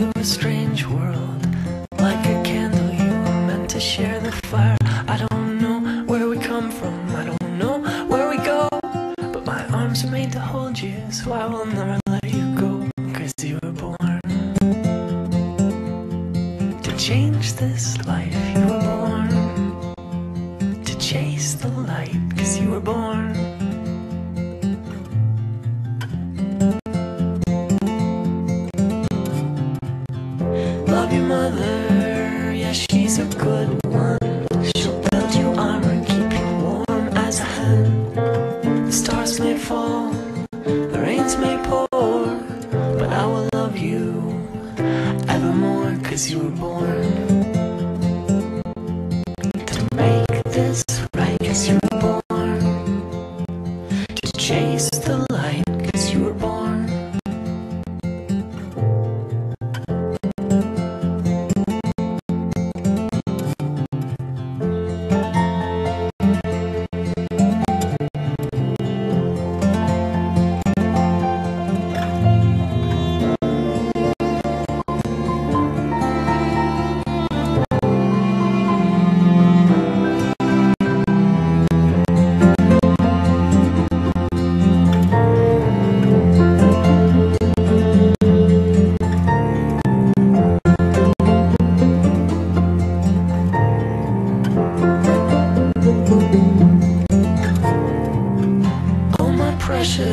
to a strange world Like a candle you were meant to share the fire. I don't know where we come from I don't know where we go But my arms are made to hold you So I will never let you go Cause you were born To change this life. Love your mother, yeah, she's a good one. She'll build you armor keep you warm as a hen. The stars may fall, the rains may pour, but I will love you evermore, cause you were born to make this right, cause you were born to chase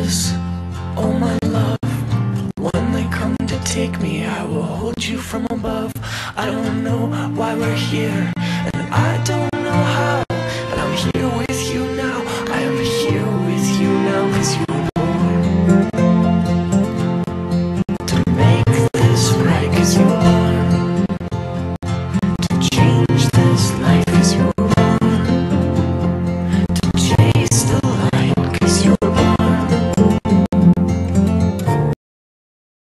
oh my love. When they come to take me, I will hold you from above. I don't know why we're here, and I don't